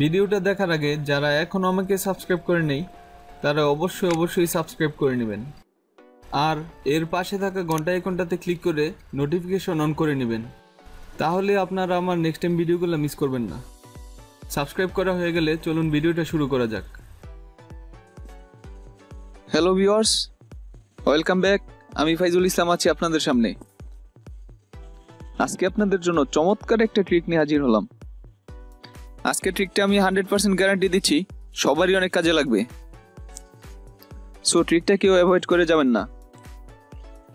ভিডিওটা দেখার আগে যারা এখনও আমাকে সাবস্ক্রাইব করে নেই, তারা অবশ্যই অবশ্যই সাবস্ক্রাইব করে নেবেন। আর এর পাশে থাকা ঘণ্টা আইকনটাতে ক্লিক করে নোটিফিকেশন অন করে নেবেন। তাহলে আপনারা আমার নেক্সট টাইম ভিডিওগুলো মিস করবেন না। সাবস্ক্রাইব করা হয়ে গেলে চলুন ভিডিওটা শুরু করা যাক। হ্যালো ভিউয়ার্স ওয়েলকাম ব্যাক আমি ফাইজুল ইসলাম আছি আপনাদের সামনে। আজকে আপনাদের জন্য চমৎকার একটা ট্রিক নিয়ে হাজির হলাম। আজকে ট্রিকটা আমি হান্ড্রেড পার্সেন্ট গ্যারান্টি দিচ্ছি, সবারই অনেক কাজে লাগবে। সো ট্রিকটা কেউ অ্যাভয়েড করে যাবেন না।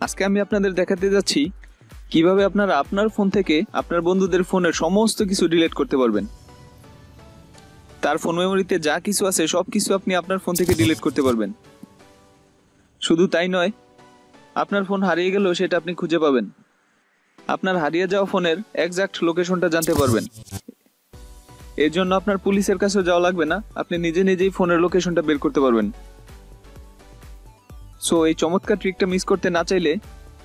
আজকে আমি আপনাদের দেখাতে যাচ্ছি কীভাবে আপনারা আপনার ফোন থেকে আপনার বন্ধুদের ফোনের সমস্ত কিছু ডিলিট করতে পারবেন। তার ফোন মেমোরিতে যা কিছু আছে সব কিছু আপনি আপনার ফোন থেকে ডিলিট করতে পারবেন। শুধু তাই নয়, আপনার ফোন হারিয়ে গেলেও সেটা আপনি খুঁজে পাবেন। আপনার হারিয়ে যাওয়া ফোনের একজাক্ট লোকেশনটা জানতে পারবেন। এর জন্য আপনার পুলিশের কাছেও যাওয়া লাগবে না। আপনি নিজে নিজেই ফোনের লোকেশনটা বের করতে পারবেন। সো এই চমৎকার ট্রিকটা মিস করতে না চাইলে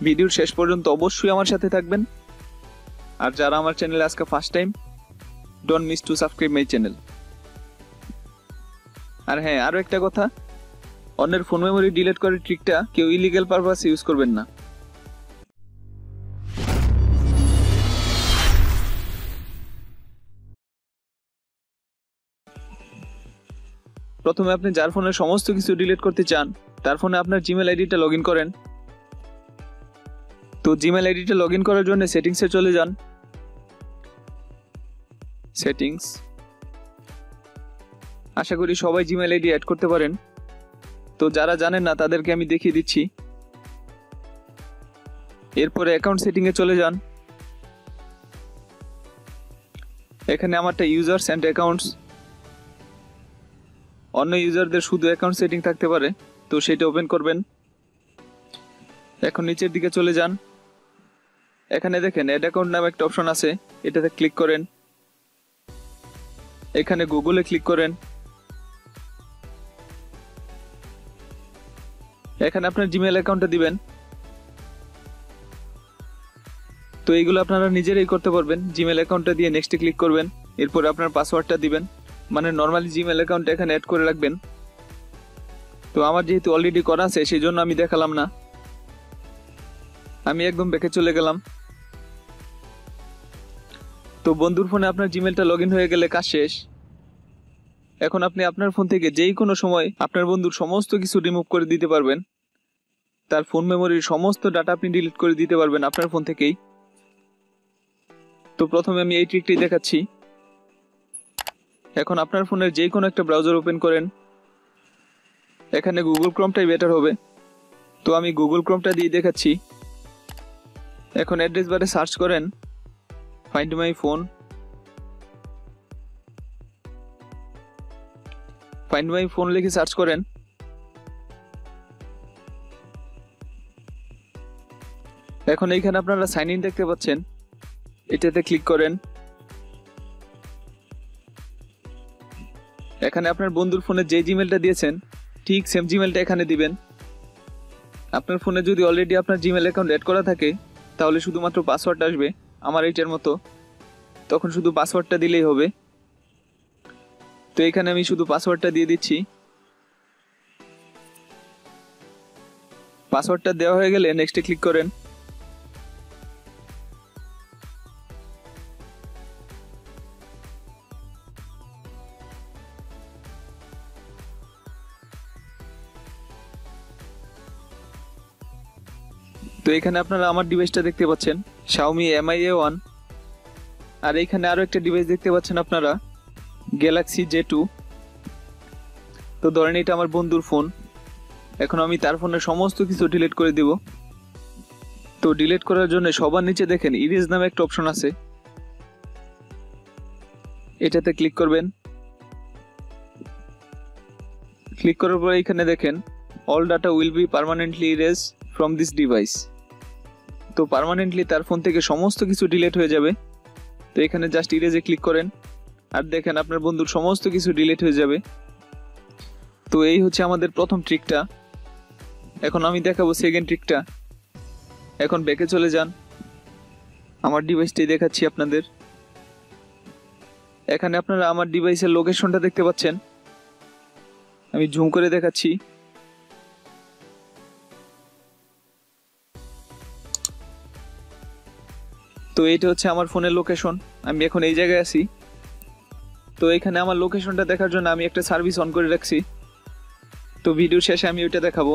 ভিডিওর শেষ পর্যন্ত অবশ্যই আমার সাথে থাকবেন। আর যারা আমার চ্যানেলে আজকে first time don't miss to subscribe my channel আর হ্যাঁ আরও একটা কথা, অন্যের ফোন মেমোরি ডিলিট করার ট্রিকটা কেউ ইলিগাল পারপাসে ইউজ করবেন না। প্রথমে আপনি যার ফোনে সমস্ত কিছু ডিলিট করতে চান, তার ফোনে আপনার জিমেল আইডিটা লগ করেন। তো জিমেল আইডিটা লগ করার জন্য সেটিংসে চলে যান। সেটিংস আশা করি সবাই জিমেল আইডি অ্যাড করতে পারেন। তো যারা জানেন না, তাদেরকে আমি দেখিয়ে দিচ্ছি। এরপরে অ্যাকাউন্ট সেটিংয়ে চলে যান। এখানে আমারটা ইউজার্স অ্যান্ড অ্যাকাউন্টস অন্য ইউজারদের শুধু অ্যাকাউন্ট সেটিং থাকতে পারে, তো সেটা ওপেন করবেন। এখন নিচের দিকে চলে যান। এখানে দেখেন অ্যাড অ্যাকাউন্ট নামে একটা অপশন আছে, এটাতে ক্লিক করেন। এখানে গুগলে ক্লিক করেন। এখানে আপনার জিমেল অ্যাকাউন্টটা দিবেন। তো এইগুলো আপনারা নিজেরাই করতে পারবেন। জিমেল অ্যাকাউন্টটা দিয়ে নেক্সটে ক্লিক করবেন। এরপর আপনার পাসওয়ার্ডটা দিবেন। মানে নর্মালি জিমেল অ্যাকাউন্ট এখানে অ্যাড করে রাখবেন। তো আমার যেহেতু অলরেডি করা আছে সেই জন্য আমি দেখালাম না। আমি একদম ব্যাকে চলে গেলাম। তো বন্ধুর ফোনে আপনার জিমেলটা লগ হয়ে গেলে কাজ শেষ। এখন আপনি আপনার ফোন থেকে যেই কোনো সময় আপনার বন্ধুর সমস্ত কিছু রিমুভ করে দিতে পারবেন। তার ফোন মেমোরির সমস্ত ডাটা আপনি ডিলিট করে দিতে পারবেন আপনার ফোন থেকেই। তো প্রথমে আমি এই ট্রিকটি দেখাচ্ছি। এখন আপনার ফোনের যে কোনো একটা ব্রাউজার ওপেন করেন। এখানে গুগল ক্রমটাই বেটার হবে। তো আমি গুগল ক্রমটা দিয়ে দেখাচ্ছি। এখন অ্যাড্রেস বারে সার্চ করেন। Find my phone find my phone লিখে সার্চ করেন। এখন এইখানে আপনারা সাইন ইন দেখতে পাচ্ছেন। এটাতে ক্লিক করেন। এখানে আপনার বন্ধুর ফোনে যে জিমেলটা দিয়েছেন, ঠিক সেম জিমেলটা এখানে দিবেন। আপনার ফোনে যদি অলরেডি আপনার জিমেল অ্যাকাউন্ট অ্যাড করা থাকে, তাহলে শুধুমাত্র পাসওয়ার্ড আসবে আমার এইটার মতো। তখন শুধু পাসওয়ার্ডটা দিলেই হবে। তো এখানে আমি শুধু পাসওয়ার্ডটা দিয়ে দিচ্ছি। পাসওয়ার্ডটা দেওয়া হয়ে গেলে নেক্সটে ক্লিক করেন। তো এখানে আপনারা আমার ডিভাইসটা দেখতে পাচ্ছেন, Xiaomi Mi A1 আর এখানে আরও একটা ডিভাইস দেখতে পাচ্ছেন আপনারা গ্যালাক্সি জে টু তো ধরেন এটা আমার বন্ধুর ফোন এখন আমি তার ফোনের সমস্ত কিছু ডিলিট করে দিব। তো ডিলিট করার জন্য সবার নিচে দেখেন ইরেজ নামে একটা অপশন আছে। এটাতে ক্লিক করবেন। ক্লিক করার পরে এখানে দেখেন all data will be permanently erase from this device তো পার্মানেন্টলি তার ফোন থেকে সমস্ত কিছু ডিলেট হয়ে যাবে। তো এখানে জাস্ট ইরেজে ক্লিক করেন। আর দেখেন আপনার বন্ধুর সমস্ত কিছু ডিলেট হয়ে যাবে। তো এই হচ্ছে আমাদের প্রথম ট্রিকটা এখন আমি দেখাবো সেকেন্ড ট্রিকটা এখন ব্যাকে চলে যান। আমার ডিভাইসটাই দেখাচ্ছি আপনাদের। এখানে আপনারা আমার ডিভাইসের লোকেশনটা দেখতে পাচ্ছেন। আমি জুম করে দেখাচ্ছি। তো এইটা হচ্ছে আমার ফোনের লোকেশন আমি এখন এই জায়গায় আছি। তো এখানে আমার লোকেশনটা দেখার জন্য আমি একটা সার্ভিস অন করে রাখছি। তো ভিডিও শেষে আমি ওইটা দেখাবো।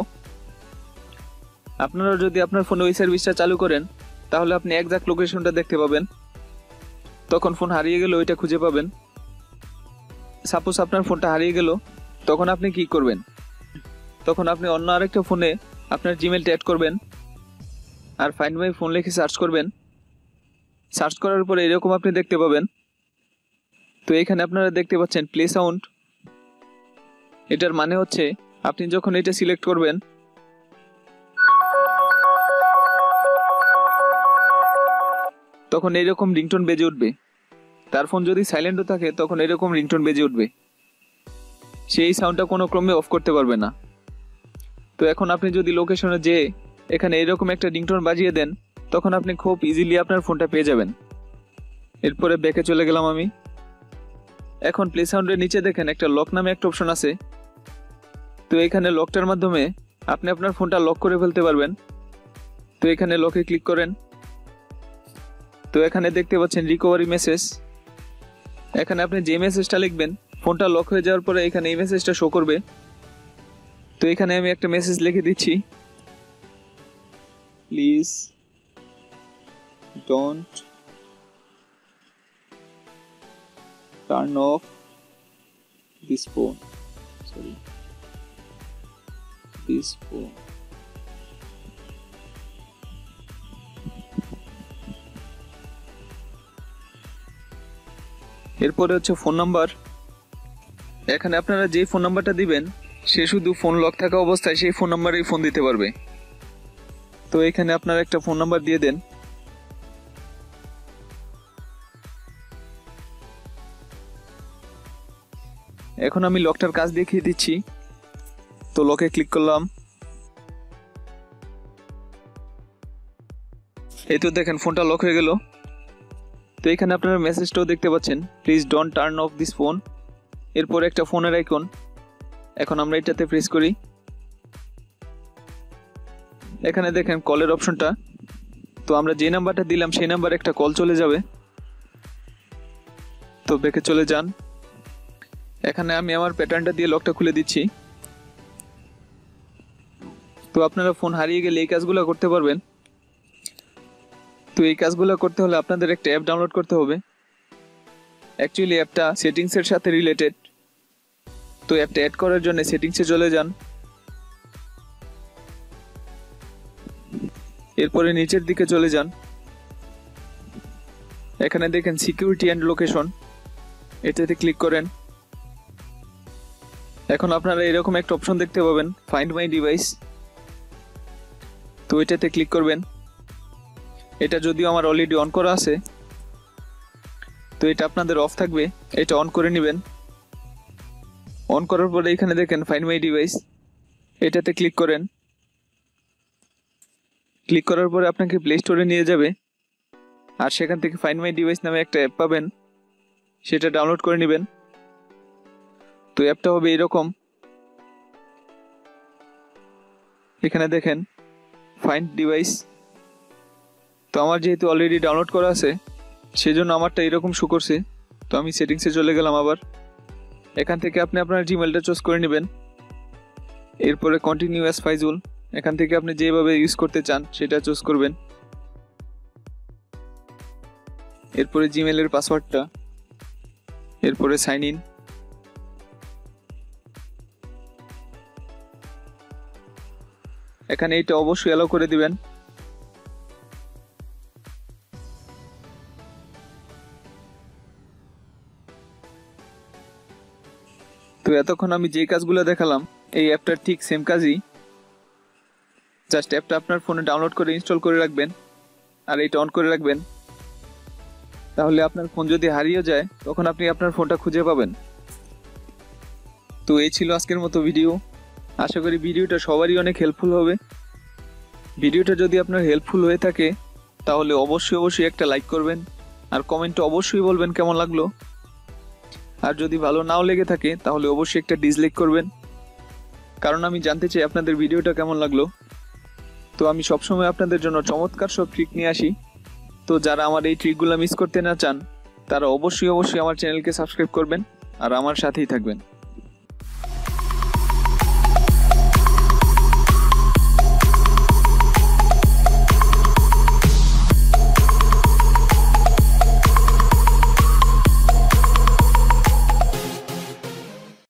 আপনারা যদি আপনার ফোনে ওই সার্ভিসটা চালু করেন, তাহলে আপনি একজাক্ট লোকেশনটা দেখতে পাবেন। তখন ফোন হারিয়ে গেলে ওইটা খুঁজে পাবেন। সাপোজ আপনার ফোনটা হারিয়ে গেল, তখন আপনি কি করবেন? তখন আপনি অন্য আরেকটা ফোনে আপনার জিমেলটা অ্যাড করবেন। আর ফাইন্ড মাই ফোন লিখে সার্চ করবেন। সার্চ করার পরে এরকম আপনি দেখতে পাবেন। তো এখানে আপনারা দেখতে পাচ্ছেন প্লে সাউন্ড এটার মানে হচ্ছে আপনি যখন এটা সিলেক্ট করবেন, তখন এরকম রিংটোন বেজে উঠবে। তার ফোন যদি সাইলেন্টও থাকে, তখন এরকম রিংটোন বেজে উঠবে। সেই সাউন্ডটা কোনো ক্রমে অফ করতে পারবে না। তো এখন আপনি যদি লোকেশনে যেয়ে এখানে এরকম একটা রিংটোন বাজিয়ে দেন তখন আপনি খুব ইজিলি আপনার ফোনটা পেয়ে যাবেন। এরপরে ব্যাকে চলে গেলাম আমি। এখন প্লে সাউন্ডের নিচে দেখেন একটা লক নামে একটা অপশন আছে। তো এখানে লকটার মাধ্যমে আপনি আপনার ফোনটা লক করে ফেলতে পারবেন। তো এখানে লকে ক্লিক করেন। তো এখানে দেখতে পাচ্ছেন রিকভারি মেসেজ এখানে আপনি যে মেসেজটা লিখবেন ফোনটা লক হয়ে যাওয়ার পরে এখানে এই মেসেজটা শো করবে। তো এখানে আমি একটা মেসেজ লিখে দিচ্ছি। Please don't turn off this phone sorry this phone এরপরে হচ্ছে ফোন নাম্বার এখানে আপনারা যে ফোন নাম্বারটা দিবেন, সে শুধু ফোন লক থাকা অবস্থায় সেই ফোন নাম্বারেই ফোন দিতে পারবে। তো এখানে আপনারা একটা ফোন নাম্বার দিয়ে দেন। এখন আমি লকটার কাজ দেখিয়ে দিচ্ছি। তো লকে ক্লিক করলাম। এই তো দেখেন ফোনটা লক হয়ে গেল। তো এখানে আপনারা মেসেজটাও দেখতে পাচ্ছেন। Please don't turn off this phone এরপর একটা ফোনের আইকন এখন আমরা এটাতে প্রেস করি। এখানে দেখেন কলের অপশনটা তো আমরা যে নাম্বারটা দিলাম, সেই নাম্বারে একটা কল চলে যাবে। তো বেঁকে চলে যান। এখানে আমি আমার প্যাটার্নটা দিয়ে লকটা খুলে দিচ্ছি। তো আপনারা ফোন হারিয়ে গেলে এই কাজগুলো করতে পারবেন। তো এই কাজগুলো করতে হলে আপনাদের একটা অ্যাপ ডাউনলোড করতে হবে। অ্যাকচুয়ালি অ্যাপটা সেটিংসের সাথে রিলেটেড তো অ্যাপটা অ্যাড করার জন্য সেটিংসে চলে যান। এরপরে নিচের দিকে চলে যান। এখানে দেখেন সিকিউরিটি অ্যান্ড লোকেশন এটাতে ক্লিক করেন। এখন আপনারা এরকম একটা অপশন দেখতে পাবেন ফাইন্ড মাই ডিভাইস তো এটাতে ক্লিক করবেন। এটা যদিও আমার অলরেডি অন করা আছে, তো এটা আপনাদের অফ থাকবে, এটা অন করে নেবেন। অন করার পরে এখানে দেখেন ফাইন মাই ডিভাইস এটাতে ক্লিক করেন। ক্লিক করার পরে আপনাকে প্লে স্টোরে নিয়ে যাবে। আর সেখান থেকে ফাইন মাই ডিভাইস নামে একটা অ্যাপ পাবেন, সেটা ডাউনলোড করে নেবেন। তো অ্যাপটা হবে এরকম। এখানে দেখেন ফাইন্ড ডিভাইস তো আমার যেহেতু অলরেডি ডাউনলোড করা আছে, সেজন্য আমারটা এরকম শো করছে। তো আমি সেটিংসে চলে গেলাম আবার। এখান থেকে আপনি আপনার জিমেলটা চুজ করে নেবেন। এরপরে কন্টিনিউ অ্যাজ ফাইজুল এখান থেকে আপনি যেভাবে ইউজ করতে চান, সেটা চুজ করবেন। এরপরে জিমেলের পাসওয়ার্ডটা এরপরে সাইন ইন এখানে এটা অবশ্যই অ্যালাউ করে দিবেন। তো এতক্ষণ আমি যে কাজগুলো দেখালাম, এই অ্যাপটার ঠিক সেম কাজই। জাস্ট অ্যাপটা আপনার ফোনে ডাউনলোড করে ইনস্টল করে রাখবেন আর এইটা অন করে রাখবেন। তাহলে আপনার ফোন যদি হারিয়ে যায়, তখন আপনি আপনার ফোনটা খুঁজে পাবেন। তো এই ছিল আজকের মতো ভিডিও আশা করি ভিডিওটা সবারই অনেক হেল্পফুল হবে। ভিডিওটা যদি আপনার হেল্পফুল হয়ে থাকে, তাহলে অবশ্যই অবশ্যই একটা লাইক করবেন। আর কমেন্টে অবশ্যই বলবেন কেমন লাগল। আর যদি ভালো নাও লেগে থাকে, তাহলে অবশ্যই একটা ডিসলাইক করবেন। কারণ আমি জানতে চাই আপনাদের ভিডিওটা কেমন লাগল। তো আমি সবসময় আপনাদের জন্য চমৎকার সব ট্রিক নিয়ে আসি। তো যারা আমার এই ট্রিকগুলো মিস করতে না চান, তারা অবশ্যই অবশ্যই আমার চ্যানেলকে সাবস্ক্রাইব করবেন আর আমার সাথেই থাকবেন।